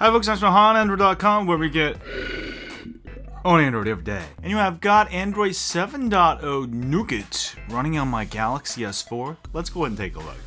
Hi folks, I'm from HighOnAndroid.com where we get on Android every day. And you have got Android 7.0 Nougat running on my Galaxy S4. Let's go ahead and take a look.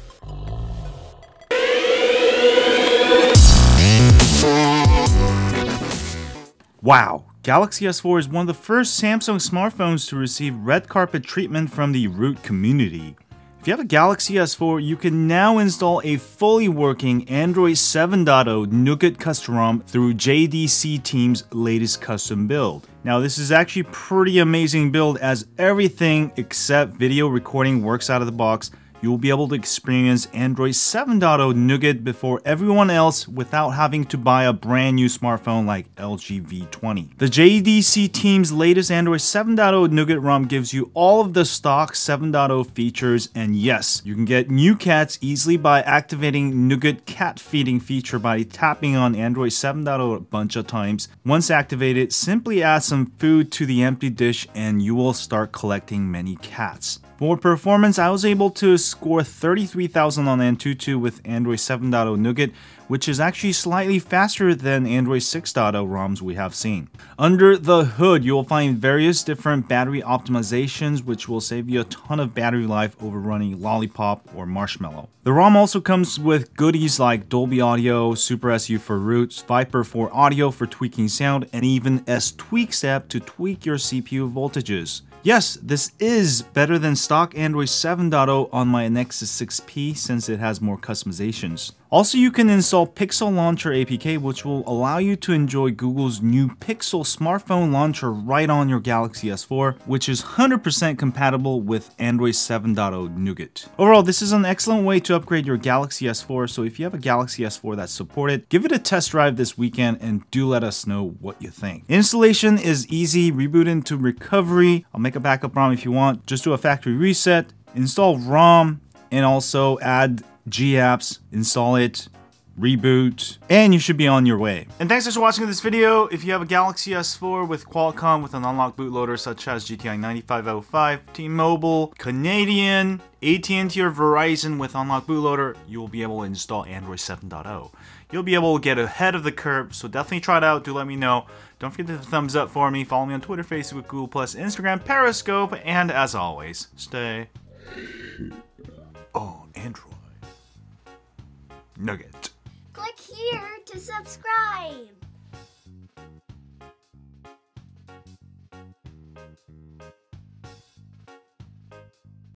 Wow, Galaxy S4 is one of the first Samsung smartphones to receive red carpet treatment from the root community. If you have a Galaxy S4, you can now install a fully working Android 7.0 Nougat custom ROM through JDC Team's latest custom build. Now this is actually pretty amazing build as everything except video recording works out of the box you will be able to experience Android 7.0 Nougat before everyone else without having to buy a brand new smartphone like LG V20. The JDC team's latest Android 7.0 Nougat ROM gives you all of the stock 7.0 features and yes, you can get new cats easily by activating Nougat cat feeding feature by tapping on Android 7.0 a bunch of times. Once activated, simply add some food to the empty dish and you will start collecting many cats. For performance, I was able to score 33,000 on Antutu with Android 7.0 Nougat, which is actually slightly faster than Android 6.0 ROMs we have seen. Under the hood, you will find various different battery optimizations, which will save you a ton of battery life over running Lollipop or Marshmallow. The ROM also comes with goodies like Dolby Audio, Super SU for roots, Viper4Android for tweaking sound, and even S-Tweaks app to tweak your CPU voltages. Yes, this is better than stock Android 7.0 on my Nexus 6P since it has more customizations. Also, you can install Pixel Launcher APK, which will allow you to enjoy Google's new Pixel smartphone launcher right on your Galaxy S4, which is 100% compatible with Android 7.0 Nougat. Overall, this is an excellent way to upgrade your Galaxy S4, so if you have a Galaxy S4 that's supported, give it a test drive this weekend and do let us know what you think. Installation is easy, reboot into recovery. I'll make a backup ROM if you want. Just do a factory reset, install ROM, and also add GApps, install it, reboot, and you should be on your way. And thanks for watching this video. If you have a Galaxy S4 with Qualcomm with an unlocked bootloader such as GTI 9505, T-Mobile, Canadian, AT&T or Verizon with unlocked bootloader, you will be able to install Android 7.0. You'll be able to get ahead of the curve, so definitely try it out. Do let me know. Don't forget to thumbs up for me. Follow me on Twitter, Facebook, Google+, Instagram, Periscope, and as always, stay on Android. Nougat. Click here to subscribe.